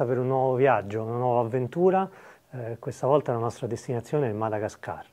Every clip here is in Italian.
partenza per un nuovo viaggio, una nuova avventura. Eh, questa volta la nostra destinazione è Madagascar.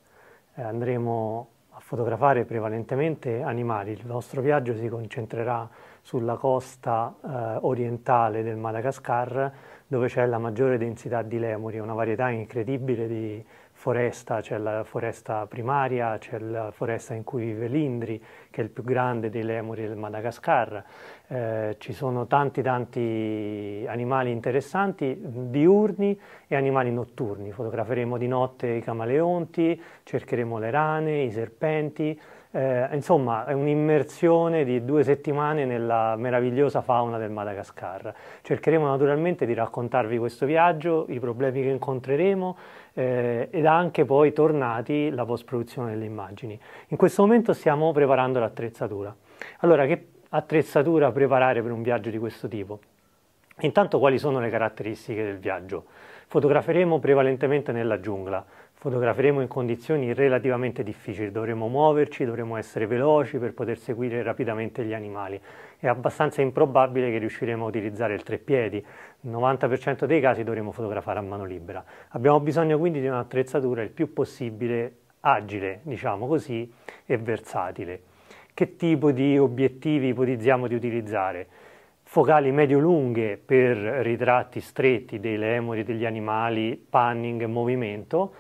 Eh, andremo a fotografare prevalentemente animali. Il nostro viaggio si concentrerà sulla costa eh, orientale del Madagascar, dove c'è la maggiore densità di lemuri, una varietà incredibile di foresta, c'è la foresta primaria, c'è la foresta in cui vive l'Indri, che è il più grande dei lemuri del Madagascar, eh, ci sono tanti tanti animali interessanti, diurni e animali notturni, fotograferemo di notte i camaleonti, cercheremo le rane, i serpenti, eh, insomma, è un'immersione di due settimane nella meravigliosa fauna del Madagascar. Cercheremo naturalmente di raccontarvi questo viaggio, i problemi che incontreremo eh, ed anche poi tornati la post-produzione delle immagini. In questo momento stiamo preparando l'attrezzatura. Allora, che attrezzatura preparare per un viaggio di questo tipo? Intanto quali sono le caratteristiche del viaggio? Fotograferemo prevalentemente nella giungla, fotograferemo in condizioni relativamente difficili, dovremo muoverci, dovremo essere veloci per poter seguire rapidamente gli animali. È abbastanza improbabile che riusciremo a utilizzare il treppiedi, nel 90% dei casi dovremo fotografare a mano libera. Abbiamo bisogno quindi di un'attrezzatura il più possibile agile, diciamo così, e versatile. Che tipo di obiettivi ipotizziamo di utilizzare? focali medio-lunghe per ritratti stretti dei lemuri, degli animali, panning, movimento,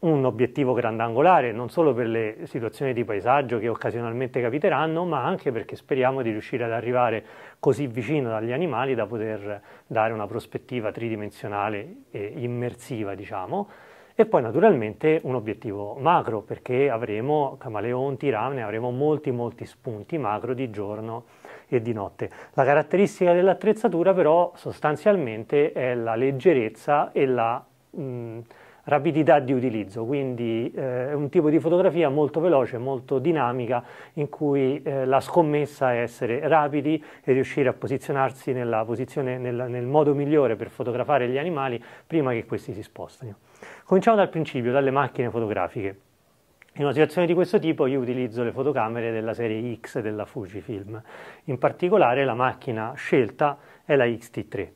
un obiettivo grandangolare non solo per le situazioni di paesaggio che occasionalmente capiteranno, ma anche perché speriamo di riuscire ad arrivare così vicino dagli animali da poter dare una prospettiva tridimensionale e immersiva, diciamo, e poi naturalmente un obiettivo macro perché avremo camaleonti, rane, avremo molti molti spunti macro di giorno e di notte. La caratteristica dell'attrezzatura però sostanzialmente è la leggerezza e la mh, rapidità di utilizzo, quindi eh, è un tipo di fotografia molto veloce, molto dinamica, in cui eh, la scommessa è essere rapidi e riuscire a posizionarsi nella posizione, nel, nel modo migliore per fotografare gli animali prima che questi si spostino. Cominciamo dal principio, dalle macchine fotografiche. In una situazione di questo tipo io utilizzo le fotocamere della serie X della Fujifilm, in particolare la macchina scelta è la X-T3.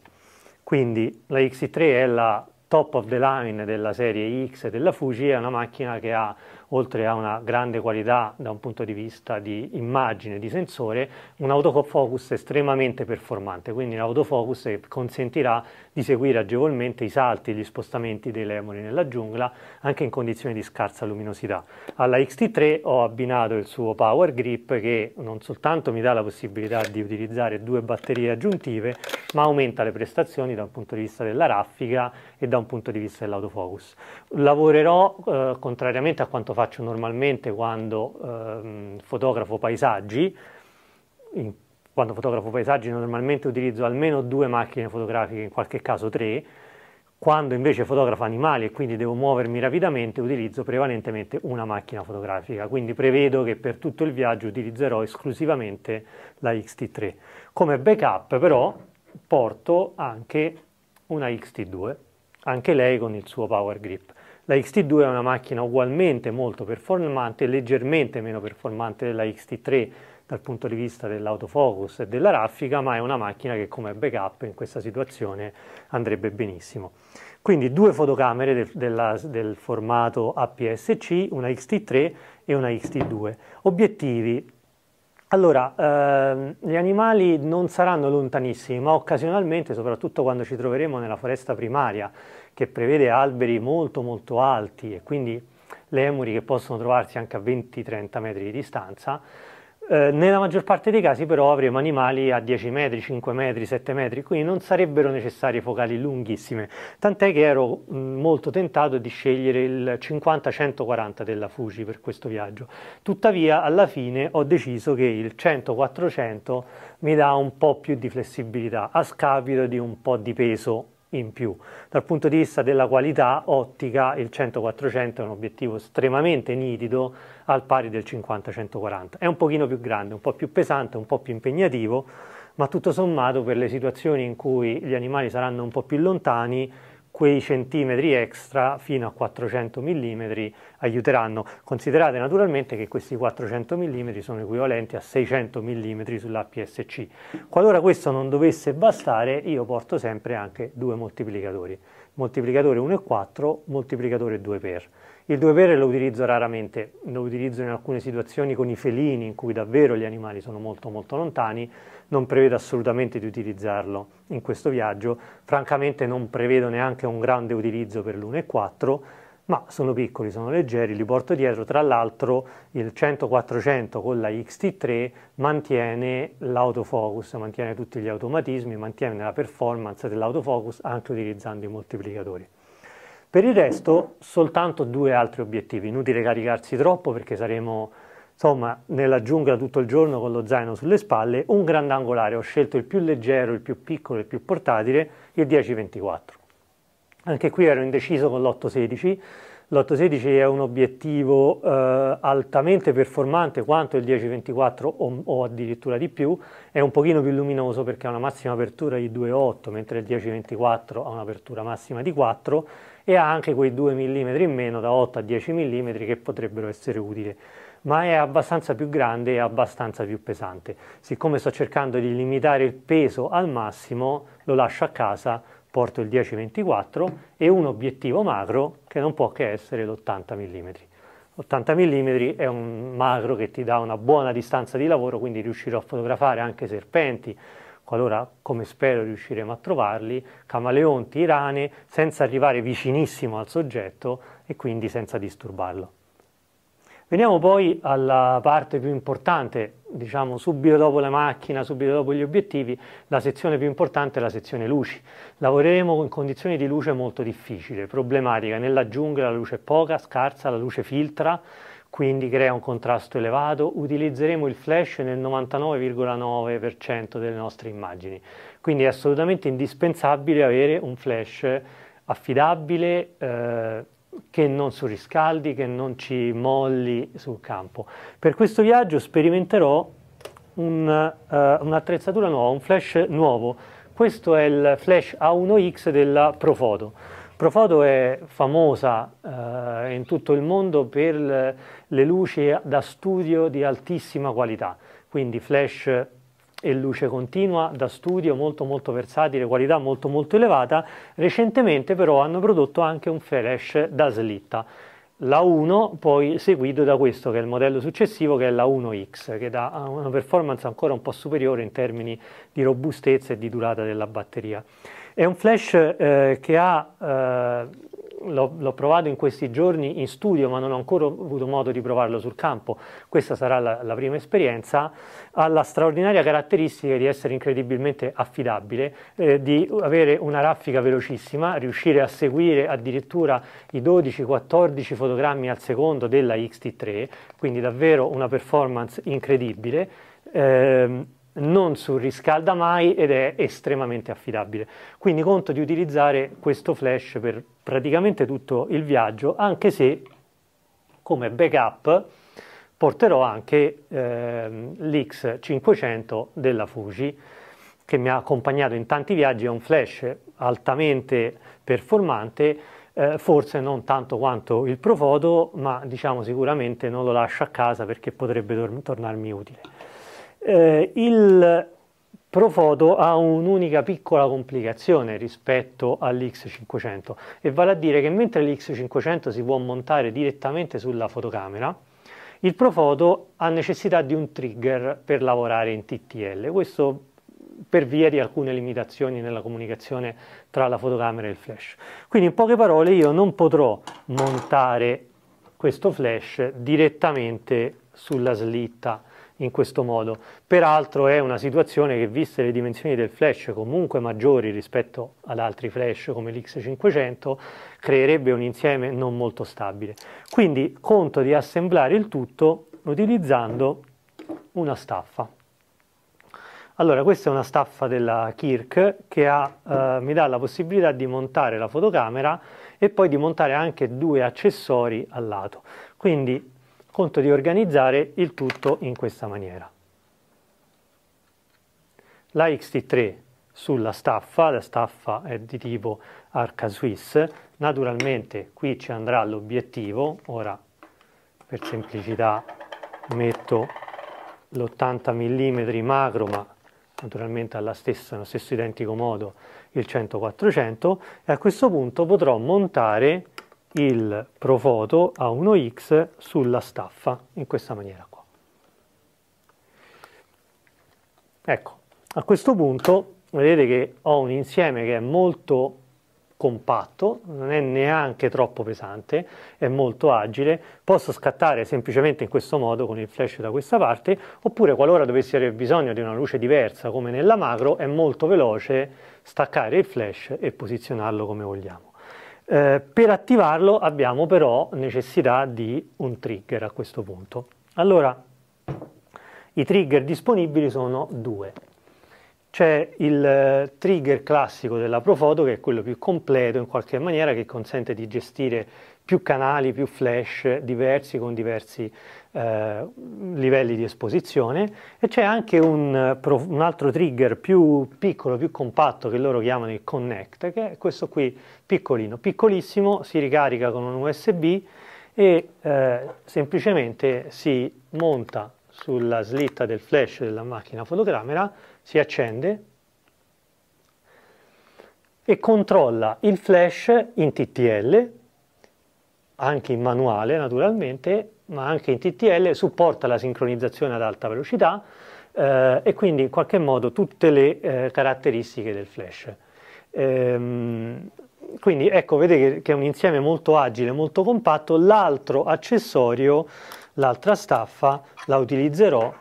Quindi la X-T3 è la top of the line della serie X della Fuji è una macchina che ha oltre a una grande qualità da un punto di vista di immagine, di sensore, un autofocus estremamente performante, quindi l'autofocus che consentirà di seguire agevolmente i salti e gli spostamenti dei lemuri nella giungla anche in condizioni di scarsa luminosità. Alla XT3 ho abbinato il suo Power Grip che non soltanto mi dà la possibilità di utilizzare due batterie aggiuntive, ma aumenta le prestazioni da un punto di vista della raffica e da un punto di vista dell'autofocus. Lavorerò, eh, contrariamente a quanto faccio normalmente quando eh, fotografo paesaggi, in, quando fotografo paesaggi normalmente utilizzo almeno due macchine fotografiche, in qualche caso tre, quando invece fotografo animali e quindi devo muovermi rapidamente utilizzo prevalentemente una macchina fotografica, quindi prevedo che per tutto il viaggio utilizzerò esclusivamente la XT3. Come backup però porto anche una XT2 anche lei con il suo power grip. La XT2 è una macchina ugualmente molto performante, leggermente meno performante della XT3 dal punto di vista dell'autofocus e della raffica, ma è una macchina che come backup in questa situazione andrebbe benissimo. Quindi due fotocamere del, della, del formato APS-C, una XT3 e una XT2. Obiettivi allora, ehm, gli animali non saranno lontanissimi, ma occasionalmente, soprattutto quando ci troveremo nella foresta primaria, che prevede alberi molto molto alti e quindi lemuri che possono trovarsi anche a 20-30 metri di distanza, eh, nella maggior parte dei casi però avremo animali a 10 metri, 5 metri, 7 metri, quindi non sarebbero necessarie focali lunghissime, tant'è che ero mh, molto tentato di scegliere il 50-140 della Fuji per questo viaggio. Tuttavia alla fine ho deciso che il 100-400 mi dà un po' più di flessibilità a scapito di un po' di peso in più. Dal punto di vista della qualità ottica il 100-400 è un obiettivo estremamente nitido al pari del 50-140. È un pochino più grande, un po' più pesante, un po' più impegnativo, ma tutto sommato per le situazioni in cui gli animali saranno un po' più lontani quei centimetri extra fino a 400 mm aiuteranno. Considerate naturalmente che questi 400 mm sono equivalenti a 600 mm sull'APS-C. Qualora questo non dovesse bastare, io porto sempre anche due moltiplicatori. Moltiplicatore 1,4, moltiplicatore 2 per. Il 2 per lo utilizzo raramente, lo utilizzo in alcune situazioni con i felini in cui davvero gli animali sono molto molto lontani, non prevedo assolutamente di utilizzarlo. In questo viaggio, francamente non prevedo neanche un grande utilizzo per l'1.4, ma sono piccoli, sono leggeri, li porto dietro, tra l'altro il 100-400 con la XT3 mantiene l'autofocus, mantiene tutti gli automatismi, mantiene la performance dell'autofocus anche utilizzando i moltiplicatori. Per il resto soltanto due altri obiettivi, inutile caricarsi troppo perché saremo insomma nella giungla tutto il giorno con lo zaino sulle spalle, un grandangolare, ho scelto il più leggero, il più piccolo, il più portatile, il 10-24. Anche qui ero indeciso con l'8-16, l'8-16 è un obiettivo eh, altamente performante quanto il 10-24 o, o, addirittura di più, è un pochino più luminoso perché ha una massima apertura di 2,8 mentre il 10-24 ha un'apertura massima di 4 e ha anche quei 2 mm in meno da 8 a 10 mm che potrebbero essere utili ma è abbastanza più grande e abbastanza più pesante. Siccome sto cercando di limitare il peso al massimo, lo lascio a casa, porto il 10-24 e un obiettivo macro che non può che essere l'80 mm. 80 mm è un macro che ti dà una buona distanza di lavoro, quindi riuscirò a fotografare anche serpenti, qualora, come spero, riusciremo a trovarli, camaleonti, rane, senza arrivare vicinissimo al soggetto e quindi senza disturbarlo. Veniamo poi alla parte più importante, diciamo subito dopo la macchina, subito dopo gli obiettivi, la sezione più importante è la sezione luci. Lavoreremo in condizioni di luce molto difficili, problematica. Nella giungla la luce è poca, scarsa, la luce filtra, quindi crea un contrasto elevato. Utilizzeremo il flash nel 99,9% delle nostre immagini. Quindi è assolutamente indispensabile avere un flash affidabile, eh, che non surriscaldi, che non ci molli sul campo. Per questo viaggio sperimenterò un, uh, un'attrezzatura nuova, un flash nuovo. Questo è il flash A1X della Profoto. Profoto è famosa uh, in tutto il mondo per le luci da studio di altissima qualità, quindi flash e luce continua da studio molto molto versatile, qualità molto molto elevata. Recentemente però hanno prodotto anche un flash da slitta. La 1 poi seguito da questo che è il modello successivo che è la 1X che dà una performance ancora un po' superiore in termini di robustezza e di durata della batteria. È un flash eh, che ha eh, l'ho, provato in questi giorni in studio, ma non ho ancora avuto modo di provarlo sul campo. Questa sarà la, la prima esperienza. Ha la straordinaria caratteristica di essere incredibilmente affidabile, eh, di avere una raffica velocissima, riuscire a seguire addirittura i 12-14 fotogrammi al secondo della XT3, quindi davvero una performance incredibile. Non surriscalda mai ed è estremamente affidabile. Quindi conto di utilizzare questo flash per praticamente tutto il viaggio, anche se come backup porterò anche eh, l'X500 della Fuji che mi ha accompagnato in tanti viaggi, è un flash altamente performante, eh, forse non tanto quanto il Profoto, ma diciamo sicuramente non lo lascio a casa perché potrebbe tor tornarmi utile. Eh, il Profoto ha un'unica piccola complicazione rispetto all'X500 e vale a dire che mentre l'X500 si può montare direttamente sulla fotocamera, il Profoto ha necessità di un trigger per lavorare in TTL, questo per via di alcune limitazioni nella comunicazione tra la fotocamera e il flash. Quindi in poche parole io non potrò montare questo flash direttamente sulla slitta in questo modo. Peraltro è una situazione che, viste le dimensioni del flash comunque maggiori rispetto ad altri flash come l'X500, creerebbe un insieme non molto stabile. Quindi conto di assemblare il tutto utilizzando una staffa. Allora, questa è una staffa della Kirk che ha, eh, mi dà la possibilità di montare la fotocamera e poi di montare anche due accessori al lato. Quindi conto di organizzare il tutto in questa maniera. La XT3 sulla staffa, la staffa è di tipo arca swiss, naturalmente qui ci andrà l'obiettivo, ora per semplicità metto l'80 mm macro ma naturalmente alla stessa, allo stesso identico modo il 100-400 e a questo punto potrò montare il Profoto a 1X sulla staffa in questa maniera qua. Ecco, a questo punto vedete che ho un insieme che è molto compatto, non è neanche troppo pesante, è molto agile, posso scattare semplicemente in questo modo con il flash da questa parte, oppure qualora dovessi avere bisogno di una luce diversa come nella macro, è molto veloce staccare il flash e posizionarlo come vogliamo. Eh, per attivarlo abbiamo però necessità di un trigger a questo punto. Allora, i trigger disponibili sono due. C'è il eh, trigger classico della Profoto che è quello più completo in qualche maniera che consente di gestire più canali, più flash diversi con diversi eh, livelli di esposizione. E c'è anche un, un, altro trigger più piccolo, più compatto che loro chiamano il Connect che è questo qui piccolino, piccolissimo, si ricarica con un USB e eh, semplicemente si monta sulla slitta del flash della macchina fotocamera si accende e controlla il flash in TTL, anche in manuale naturalmente, ma anche in TTL, supporta la sincronizzazione ad alta velocità eh, e quindi in qualche modo tutte le eh, caratteristiche del flash. Ehm, quindi ecco, vedete che è un insieme molto agile, molto compatto. L'altro accessorio, l'altra staffa, la utilizzerò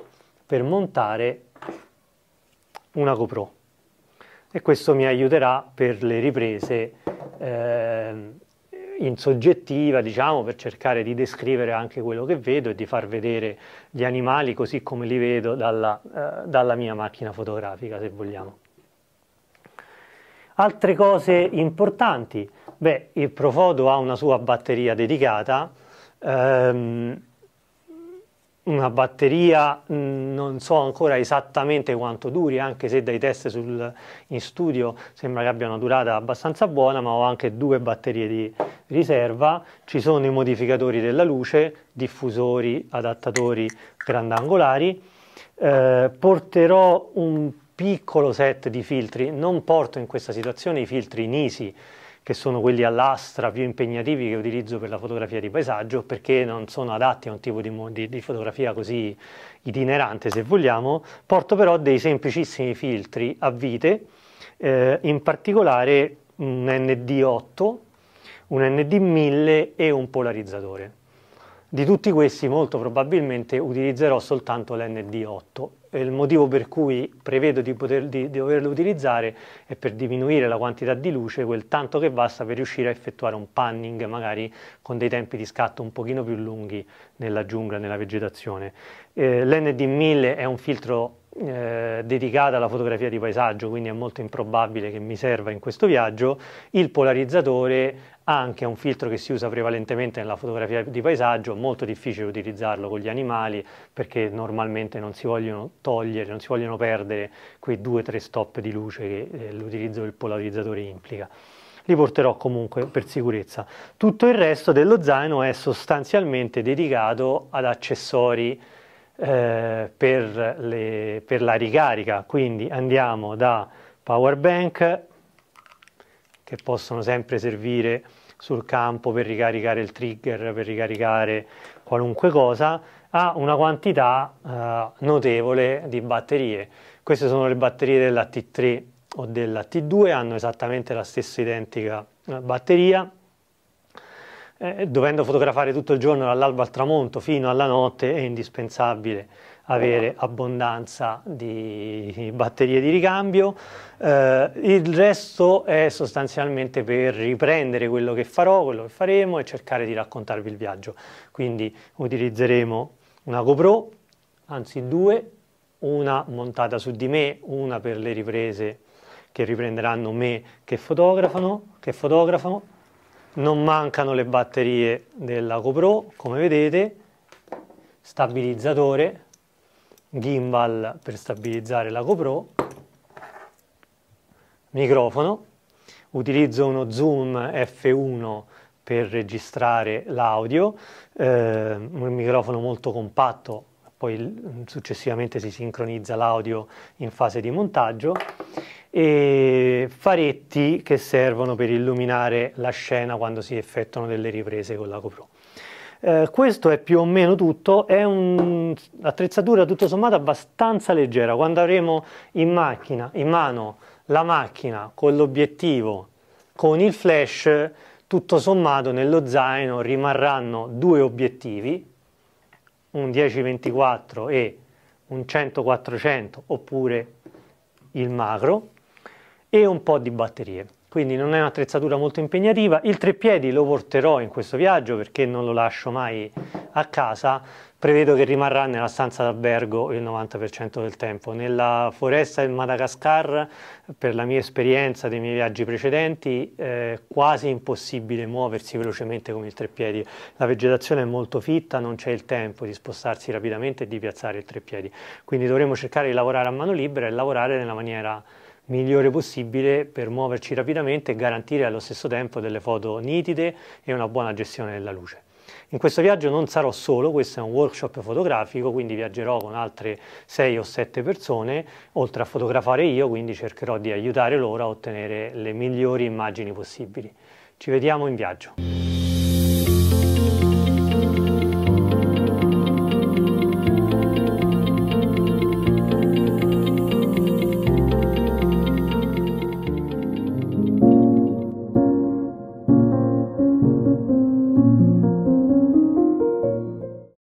per montare una GoPro e questo mi aiuterà per le riprese eh, in soggettiva, diciamo, per cercare di descrivere anche quello che vedo e di far vedere gli animali così come li vedo dalla, eh, dalla mia macchina fotografica, se vogliamo. Altre cose importanti, beh, il Profoto ha una sua batteria dedicata, ehm, una batteria mm, non so ancora esattamente quanto duri, anche se dai test sul, in studio sembra che abbia una durata abbastanza buona, ma ho anche due batterie di riserva, ci sono i modificatori della luce, diffusori, adattatori grandangolari, eh, porterò un piccolo set di filtri, non porto in questa situazione i filtri Nisi, che sono quelli all'astra più impegnativi che utilizzo per la fotografia di paesaggio perché non sono adatti a un tipo di, di, di fotografia così itinerante se vogliamo, porto però dei semplicissimi filtri a vite, eh, in particolare un ND8, un ND1000 e un polarizzatore. Di tutti questi molto probabilmente utilizzerò soltanto l'ND8 il motivo per cui prevedo di, poter, di, di, doverlo utilizzare è per diminuire la quantità di luce, quel tanto che basta per riuscire a effettuare un panning magari con dei tempi di scatto un pochino più lunghi nella giungla, nella vegetazione. Eh, L'ND1000 è un filtro eh, dedicata alla fotografia di paesaggio, quindi è molto improbabile che mi serva in questo viaggio. Il polarizzatore anche un filtro che si usa prevalentemente nella fotografia di paesaggio, molto difficile utilizzarlo con gli animali perché normalmente non si vogliono togliere, non si vogliono perdere quei due o tre stop di luce che eh, l'utilizzo del polarizzatore implica. Li porterò comunque per sicurezza. Tutto il resto dello zaino è sostanzialmente dedicato ad accessori eh, per, le, per la ricarica, quindi andiamo da power bank che possono sempre servire sul campo per ricaricare il trigger, per ricaricare qualunque cosa, ha una quantità eh, notevole di batterie. Queste sono le batterie della T3 o della T2, hanno esattamente la stessa identica eh, batteria. Eh, dovendo fotografare tutto il giorno dall'alba al tramonto fino alla notte è indispensabile avere abbondanza di batterie di ricambio, eh, il resto è sostanzialmente per riprendere quello che farò, quello che faremo e cercare di raccontarvi il viaggio. Quindi utilizzeremo una GoPro, anzi due, una montata su di me, una per le riprese che riprenderanno me che fotografano, che fotografano. Non mancano le batterie della GoPro, come vedete, stabilizzatore gimbal per stabilizzare la GoPro. Microfono, utilizzo uno zoom F1 per registrare l'audio, eh, un microfono molto compatto, poi successivamente si sincronizza l'audio in fase di montaggio e faretti che servono per illuminare la scena quando si effettuano delle riprese con la GoPro. Eh, questo è più o meno tutto, è un'attrezzatura tutto sommato abbastanza leggera. Quando avremo in macchina, in mano la macchina con l'obiettivo, con il flash, tutto sommato nello zaino rimarranno due obiettivi, un 10-24 e un 100-400 oppure il macro e un po' di batterie quindi non è un'attrezzatura molto impegnativa. Il treppiedi lo porterò in questo viaggio perché non lo lascio mai a casa, prevedo che rimarrà nella stanza d'albergo il 90% del tempo. Nella foresta del Madagascar, per la mia esperienza dei miei viaggi precedenti, è quasi impossibile muoversi velocemente con il treppiedi. La vegetazione è molto fitta, non c'è il tempo di spostarsi rapidamente e di piazzare il treppiedi. Quindi dovremo cercare di lavorare a mano libera e lavorare nella maniera migliore possibile per muoverci rapidamente e garantire allo stesso tempo delle foto nitide e una buona gestione della luce. In questo viaggio non sarò solo, questo è un workshop fotografico, quindi viaggerò con altre 6 o 7 persone, oltre a fotografare io, quindi cercherò di aiutare loro a ottenere le migliori immagini possibili. Ci vediamo in viaggio.